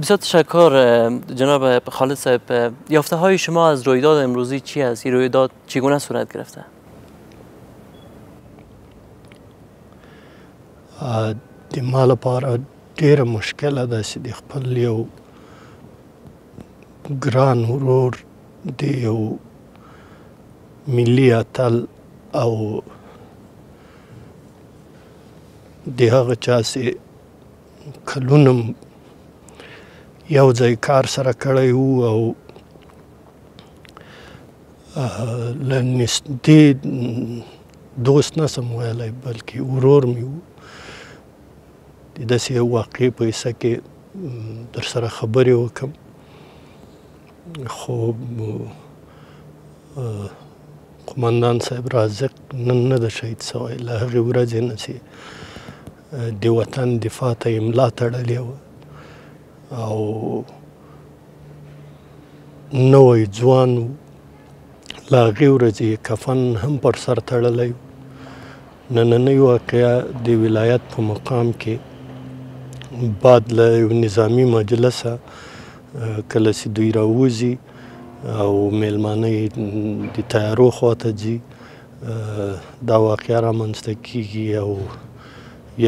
بسیار تشکر جناب خالد صاحب یافته های شما از رویداد امروزی چی است؟ این رویداد چگونه صورت گرفته؟ د ما لپاره ډیره مشکله ده چې د خپل یو ګران ورور د یو ملي اتل او د هغه چا چې کلونه یو ځای کار سره کړی وو او لنږدې دوست نه سم ویلی بلکې ورور مې وو. د داسې یو واقعې په حصه کې در سره خبرې وکم. خو قمندان صاحب رازق نن نه د شهید سوی له هغې ورځې نه چې د وطن دفاع ته یې ملا تړلې وه او نوی ځوان لا هغې ورځې کفن هم پر سر تړلی نننۍ واقعه د ولایت په مقام کې بعد له یو نظامی مجلسه کله چې دوی راوځي او میلمانه د تیارو خواته ځي دا واقعه رامنځته کیږي او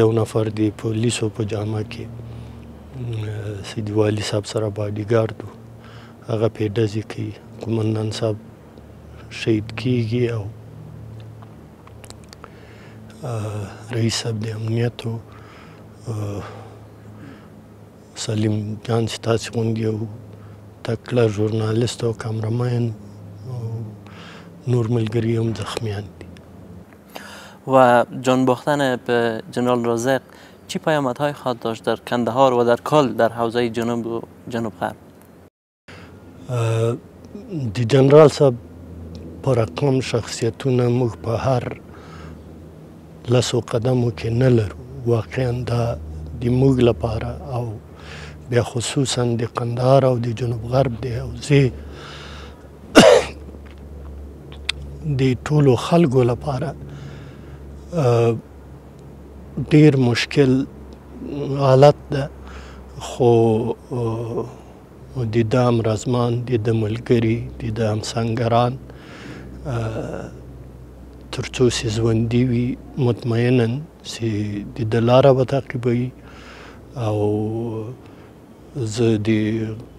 یو نفر د پولیسو په جامه کې سیدی والی صاحب سره باډیګارد هغه په ډزې کوي قومندان صاحب شهید کیږي او رئیس صاحب د امنیت او سلیم جان چې تاسو غونډې یو تکړه ژورنالیست او کامرمن نور ملګری هم زخمیان دي. و جان باختن به جنرال رازق چی پیامدهای خواهد داشت در کندهار و در کل در حوزه جنوب و جنوب غرب؟ د جنرال صاحب په رقم شخصیتونه موږ په هر لسو قدمو کې نه لرو واقعا دا د موږ لپاره او بیا خصوصا د قندهار او د جنوب غرب د حوزې د ټولو خلکو لپاره ډیر مشکل حالت ده. خو د دام رزمان د د ملګری د د همسنګران ترڅو چې ژوندي وي مطمئنا چې د د لاره به تعقیبوي. او زه د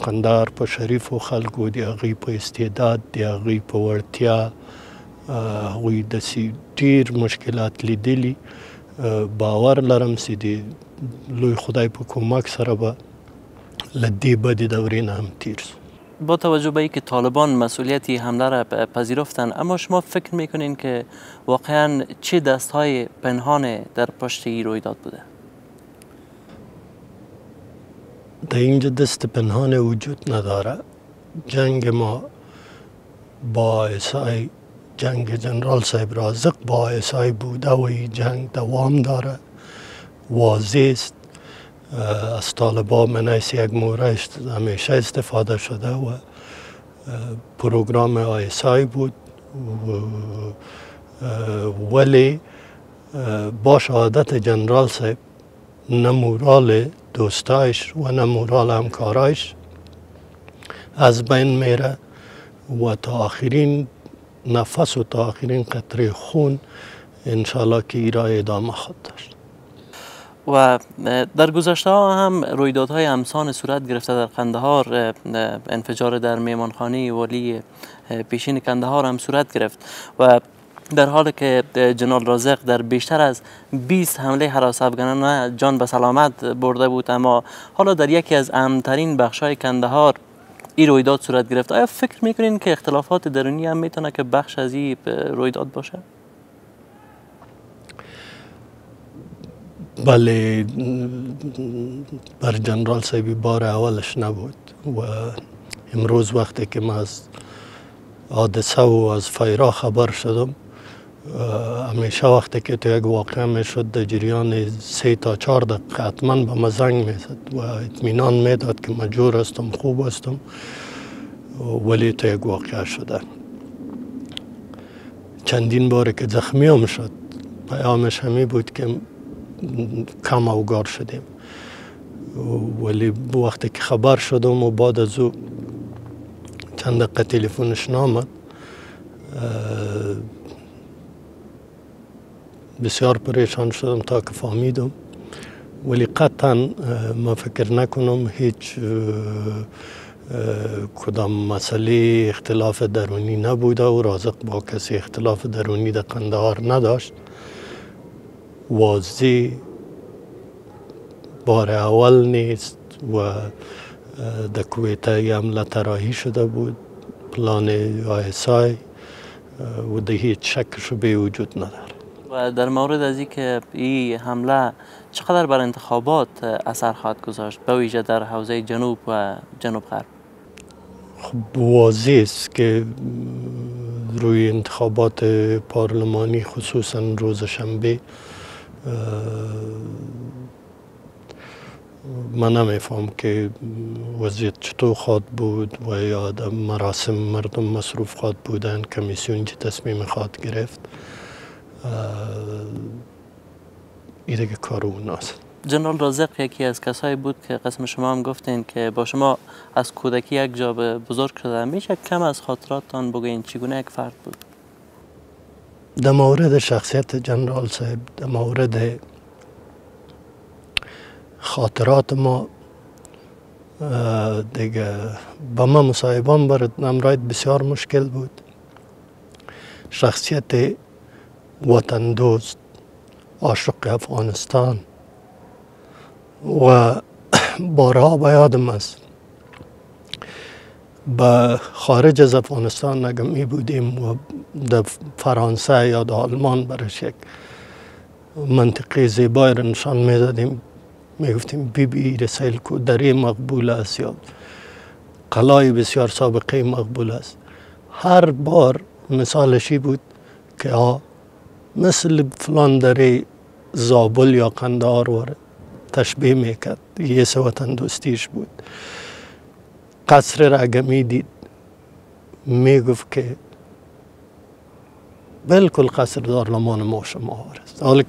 قندار په شریفو خلکو د هغوی په استعداد د هغوی په وړتیا هغوی داسې ډیر مشکلات لیدلي باور لرم چې د لوی خدای په کمک سره به له دې بدې دورې نه هم تیر با توجه به اینکه طالبان مسئولیت حمله را پذیرفتن اما شما فکر می‌کنین که واقعا چه دست های پنهان در پشت این رویداد بوده؟ در اینجا دست پنهان وجود نداره. جنگ ما با اسای جنگ جنرال صاحب رازق با اسای بوده و این جنگ دوام داره. واضح است. از طالبا من یک مورش همیشه استفاده شده و پروگرام آیسای بود. ولی با شهادت جنرال صاحب نه مورال دوستایش و نه مورال همکارایش از بین میره و تا آخرین نفس و تا آخرین قطره خون انشالله که ایرای ادامه خود داشت. و در گذشته ها هم رویدادهای همسان صورت گرفته در قندهار انفجار در میمانخانه ولی پیشین کندهار هم صورت گرفت و در حالی که جنرال رازق در بیشتر از 20 حمله حراس افغانانه جان به سلامت برده بود اما حالا در یکی از امنترین بخشای کندهار این رویداد صورت گرفت آیا فکر می‌کنین که اختلافات درونی هم می‌تونه که بخش از این رویداد باشه؟ بله بر جنرال صاحبی بار اولش نبود و امروز وقتی که ما از حادثه و از فیرا خبر شدم همیشه وقتی که تو یک واقعه می‌شد در جریان سه تا چهار دقیقه حتما به ما زنگ می‌زد و اطمینان می‌داد که مجور هستم خوب هستم. ولی تو یک واقعه شده. چندین بار که زخمی هم شد. پیامش همی بود که کم اوگار شدیم. ولی وقتی که خبر شدم و بعد از او چند دقیقه تلفنش نامد بسیار پریشان شدم تا که فهمیدم. ولی قطعا ما فکر نکنم هیچ کدام مسئله اختلاف درونی نبوده و رازق با کسی اختلاف درونی در قندهار نداشت. واضح بار اول نیست و در کویته حمله تراحی شده بود. پلان آیسای و ده هیچ شکش به وجود نداره. در مورد از که این حمله چقدر بر انتخابات اثر خواهد گذاشت به ویژه در حوزه جنوب و جنوب غرب؟ خب واضح است که روی انتخابات پارلمانی خصوصا روز شنبه من نمیفهم که وضعیت چطور خواد بود و یا مراسم مردم مصروف خواد بودن کمیسیون چه تصمیم خواد گرفت. این دیگه کار اوناست جنرال رازق یکی از کسایی بود که قسم شما هم گفتین که با شما از کودکی یک جا بزرگ شده میشه کم از خاطراتتان بگوین چگونه یک فرد بود؟ در مورد شخصیت جنرال صاحب در مورد خاطرات ما دیگه با ما مصاحبان برد نمراید بسیار مشکل بود. شخصیت وطن دوست عاشق افغانستان. و بارها به یادم است. به خارج از افغانستان اگر می بودیم و در فرانسه یا در آلمان برش یک منطقه زیبای را نشان می دادیم. می گفتیم بی بی رسیل کو دری مقبول است یا قلای بسیار سابقه مقبول است. هر بار مثالشی بود که ها مثل فلان دری زابل یا قندار وارد تشبیه می‌کرد. یه وطن دوستیش بود. قصر را اگه می‌دید می‌گفت که بالکل قصر دارلمان ما شما است. حالا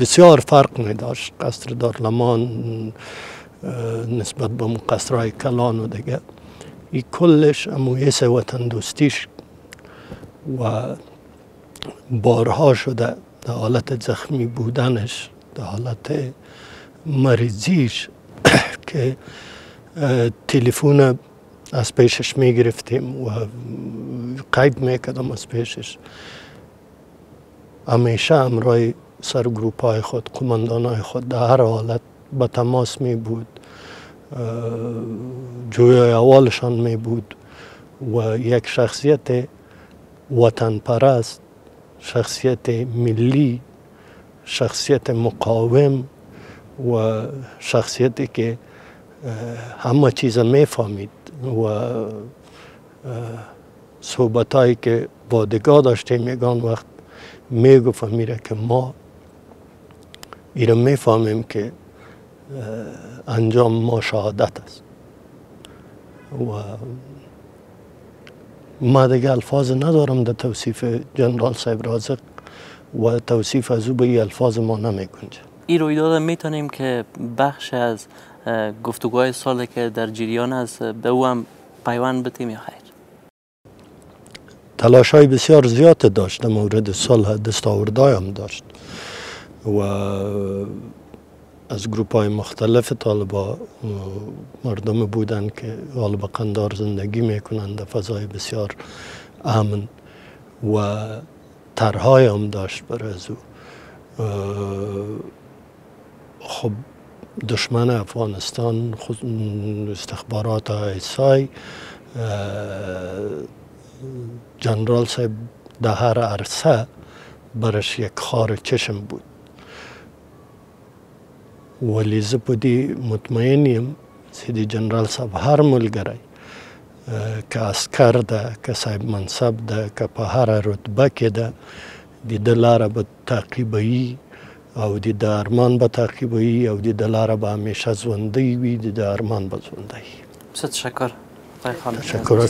بسیار فرق می قصر دارلمان نسبت به قصرهای کلان و دیگه ای کلش امویس وطن دوستیش و بارها شده در حالت زخمی بودنش در حالت مریضیش که تلفن از پیشش می گرفتیم و قید می کردم از پیشش. همیشه امرای سرگروپ های خود قماندان های خود در هر حالت به تماس می بود جوی اولشان می بود و یک شخصیت وطن پرست شخصیت ملی شخصیت مقاوم و شخصیتی که همه چیز میفهمید و صحبت هایی که با دگاه داشته میگان وقت میگفت میره که ما ایره میفهمیم که انجام ما شهادت است. و ما دیگه الفاظ ندارم در توصیف جنرال صاحب رازق و توصیف از او به الفاظ ما نمی این رویداد می‌تونیم که بخش از گفتگوهای سال که در جریان است به او هم پیوند بتیم یا خیر؟ تلاش های بسیار زیاد داشت در مورد صلح دستاوردهای هم داشت و از گروپ های مختلف طالبا مردم بودن که حال به قندار زندگی می‌کنند در فضای بسیار امن و ترهای هم داشت بر از او. خب دشمن افغانستان خود استخبارات ایسای جنرال صاحب در هر عرصه برش یک خار چشم بود. ولی زه په دې مطمئن یم چې د جنرال صاحب هر ملګری که اسکر ده که صاحب منصب ده که په هر رتبه کې ده د ده لاره به تعقیبوي او د د ارمان به تعقیبوي او د د لاره به همیشه ژوندی وي د د ارمان به ژوندی تشکر. تشکر